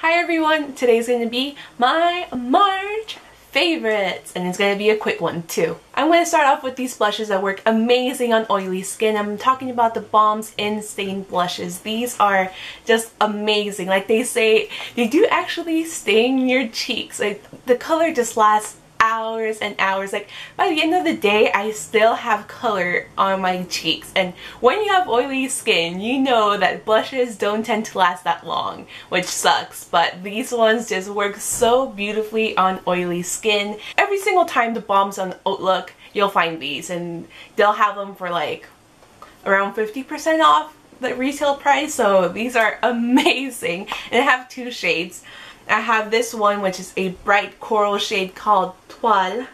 Hi everyone, today's going to be my March favorites and it's going to be a quick one too. I'm going to start off with these blushes that work amazing on oily skin. I'm talking about the Balm's Instain blushes. These are just amazing. Like they say, they do actually stain your cheeks. Like the color just lasts hours and hours. Like by the end of the day, I still have color on my cheeks. And when you have oily skin, you know that blushes don't tend to last that long, which sucks. But these ones just work so beautifully on oily skin. Every single time the Balm's on Hautelook, you'll find these and they'll have them for like around 50% off the retail price. So these are amazing. And I have two shades. I have this one which is a bright coral shade called Toile.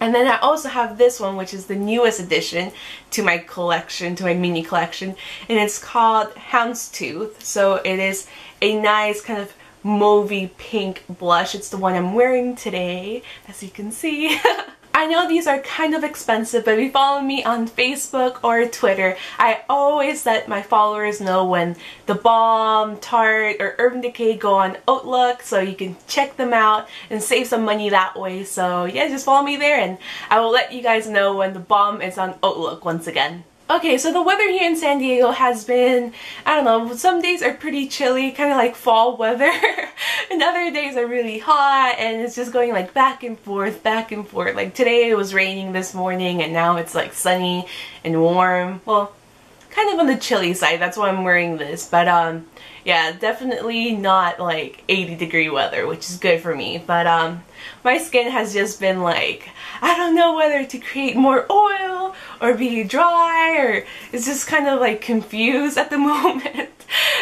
And then I also have this one which is the newest addition to my collection, to my mini collection. And it's called Houndstooth. So it is a nice kind of mauvey pink blush. It's the one I'm wearing today, as you can see. I know these are kind of expensive, but if you follow me on Facebook or Twitter, I always let my followers know when The Balm, Tarte, or Urban Decay go on Hautelook, so you can check them out and save some money that way. So yeah, just follow me there and I will let you guys know when The Balm is on Hautelook once again. Okay, so the weather here in San Diego has been, I don't know, some days are pretty chilly, kind of like fall weather, and other days are really hot, and it's just going like back and forth, back and forth. Like today it was raining this morning, and now it's like sunny and warm. Well, kind of on the chilly side, that's why I'm wearing this, but um, yeah, definitely not like 80 degree weather, which is good for me, but um, my skin has just been like, I don't know whether to create more oil or be dry or it's just kind of like confused at the moment.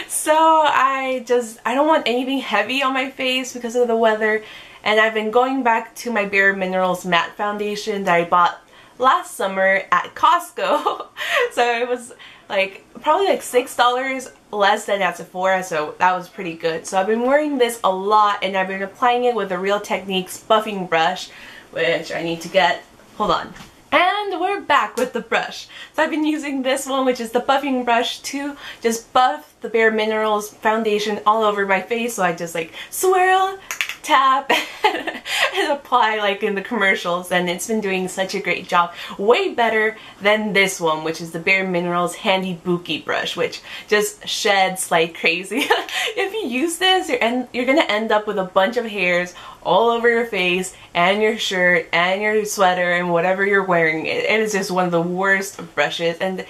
so I just, I don't want anything heavy on my face because of the weather and I've been going back to my Bare Minerals matte foundation that I bought last summer at Costco. so it was like probably like six dollars less than at Sephora so that was pretty good so I've been wearing this a lot and I've been applying it with the Real Techniques buffing brush which I need to get hold on and we're back with the brush. So I've been using this one, which is the buffing brush to just buff the Bare Minerals foundation all over my face. So I just like swirl, tap, and apply like in the commercials. And it's been doing such a great job. Way better than this one, which is the Bare Minerals Handy Buki brush, which just sheds like crazy. if you use this, you're, en you're gonna end up with a bunch of hairs all over your face and your shirt and your sweater and whatever you're wearing. It is just one of the worst brushes and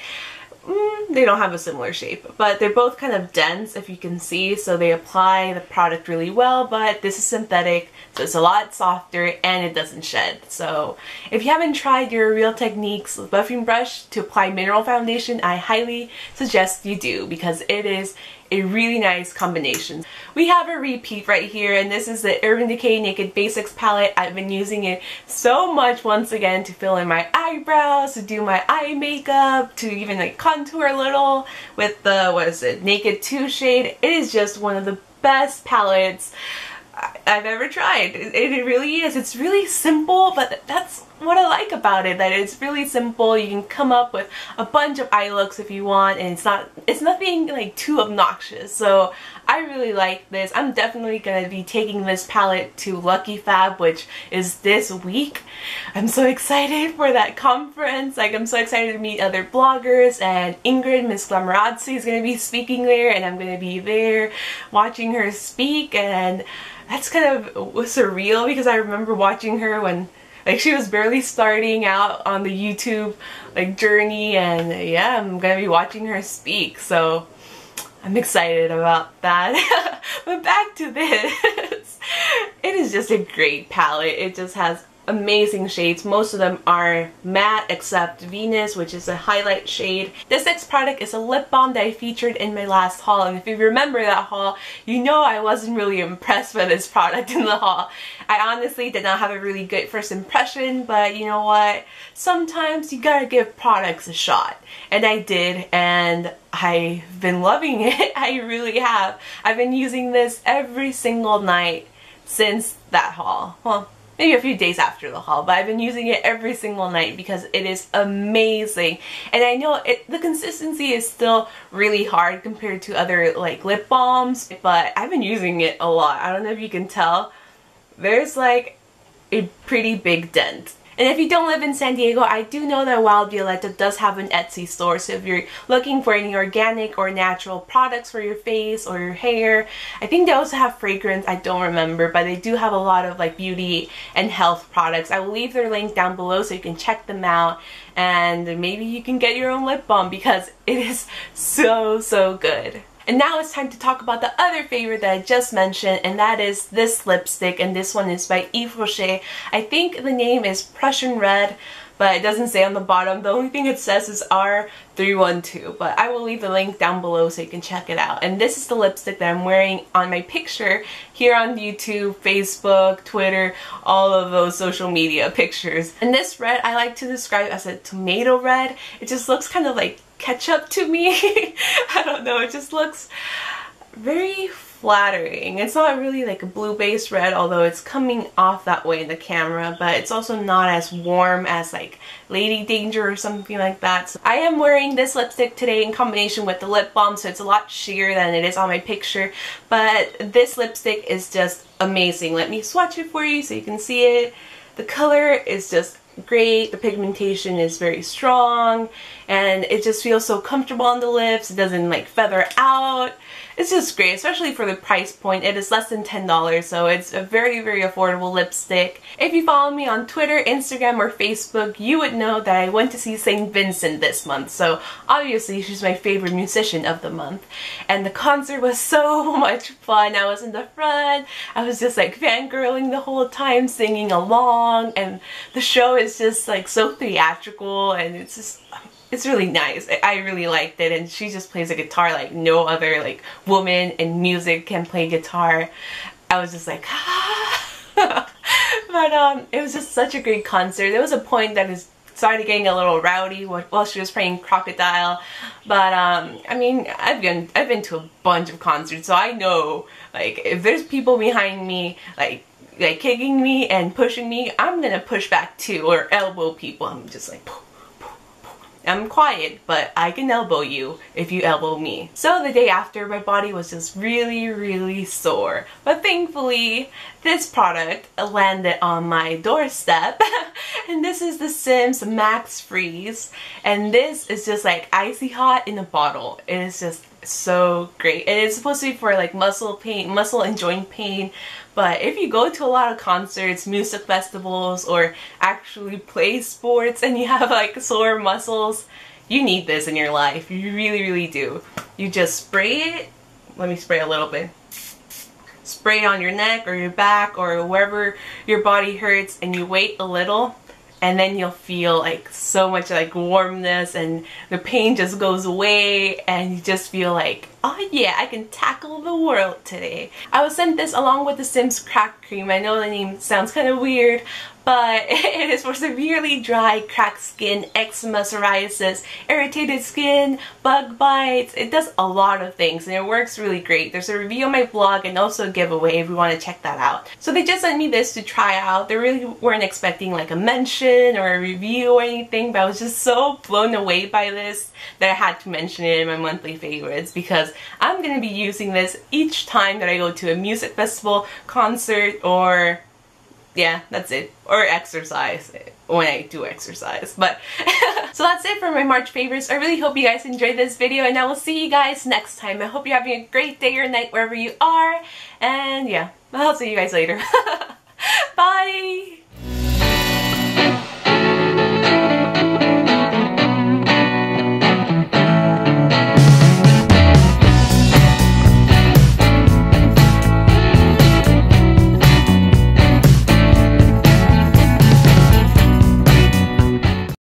mm, they don't have a similar shape but they're both kind of dense if you can see so they apply the product really well but this is synthetic so it's a lot softer and it doesn't shed. So if you haven't tried your Real Techniques buffing brush to apply mineral foundation I highly suggest you do because it is a really nice combination. We have a repeat right here and this is the Urban Decay Naked Basics palette. I've been using it so much once again to fill in my eyebrows, to do my eye makeup, to even like contour a little with the, what is it, Naked 2 shade. It is just one of the best palettes I've ever tried. It, it really is. It's really simple, but that's what I like about it. That it's really simple. You can come up with a bunch of eye looks if you want, and it's not it's nothing like too obnoxious. So I really like this. I'm definitely gonna be taking this palette to Lucky FABB, which is this week. I'm so excited for that conference. Like I'm so excited to meet other bloggers, and Ingrid Miss Glamorazzi is gonna be speaking there, and I'm gonna be there watching her speak and that's kind of surreal because I remember watching her when like she was barely starting out on the YouTube like journey and yeah I'm gonna be watching her speak so I'm excited about that. But back to this. It is just a great palette. It just has amazing shades. Most of them are matte except Venus, which is a highlight shade. This next product is a lip balm that I featured in my last haul. And if you remember that haul, you know I wasn't really impressed with this product in the haul. I honestly did not have a really good first impression, but you know what? Sometimes you gotta give products a shot. And I did, and I've been loving it. I really have. I've been using this every single night since that haul. Well, maybe a few days after the haul, but I've been using it every single night because it is amazing. And I know it, the consistency is still really hard compared to other like lip balms, but I've been using it a lot. I don't know if you can tell. There's like a pretty big dent and if you don't live in San Diego, I do know that Wild Violetta does have an Etsy store. So if you're looking for any organic or natural products for your face or your hair, I think they also have fragrance. I don't remember, but they do have a lot of like beauty and health products. I will leave their link down below so you can check them out and maybe you can get your own lip balm because it is so, so good. And now it's time to talk about the other favorite that I just mentioned and that is this lipstick and this one is by Yves Rocher. I think the name is Prussian Red but it doesn't say on the bottom. The only thing it says is R312 but I will leave the link down below so you can check it out. And this is the lipstick that I'm wearing on my picture here on YouTube, Facebook, Twitter, all of those social media pictures. And this red I like to describe as a tomato red. It just looks kind of like ketchup to me. I don't know, it just looks very flattering. It's not really like a blue based red, although it's coming off that way in the camera, but it's also not as warm as like Lady Danger or something like that. So I am wearing this lipstick today in combination with the lip balm, so it's a lot sheer than it is on my picture, but this lipstick is just amazing. Let me swatch it for you so you can see it. The color is just great. The pigmentation is very strong and it just feels so comfortable on the lips. It doesn't like feather out. It's just great, especially for the price point. It is less than $10, so it's a very, very affordable lipstick. If you follow me on Twitter, Instagram, or Facebook, you would know that I went to see St. Vincent this month, so obviously she's my favorite musician of the month. And the concert was so much fun. I was in the front, I was just like fangirling the whole time, singing along, and the show is just like so theatrical, and it's just it's really nice. I really liked it and she just plays a guitar like no other like woman in music can play guitar. I was just like but um it was just such a great concert. There was a point that is started getting a little rowdy while she was playing Krokodil. But um, I mean, I've been I've been to a bunch of concerts, so I know like if there's people behind me like like kicking me and pushing me, I'm gonna push back too or elbow people. I'm just like. I'm quiet, but I can elbow you if you elbow me. So the day after, my body was just really, really sore. But thankfully, this product landed on my doorstep. and this is the Zim's Max Freeze. And this is just like icy hot in a bottle. It is just so great. And it's supposed to be for like muscle pain, muscle and joint pain. But if you go to a lot of concerts, music festivals, or actually play sports and you have like sore muscles, you need this in your life. You really, really do. You just spray it. Let me spray a little bit. Spray it on your neck or your back or wherever your body hurts and you wait a little and then you'll feel like so much like warmness and the pain just goes away and you just feel like oh yeah I can tackle the world today. I was sent this along with the Zim's crack cream. I know the name sounds kind of weird but it is for severely dry, cracked skin, eczema, psoriasis, irritated skin, bug bites. It does a lot of things and it works really great. There's a review on my blog and also a giveaway if you want to check that out. So they just sent me this to try out. They really weren't expecting like a mention or a review or anything, but I was just so blown away by this that I had to mention it in my monthly favorites because I'm going to be using this each time that I go to a music festival, concert, or yeah, that's it. Or exercise when I do exercise. But so that's it for my March favorites. I really hope you guys enjoyed this video and I will see you guys next time. I hope you're having a great day or night wherever you are. And yeah, I'll see you guys later. Bye!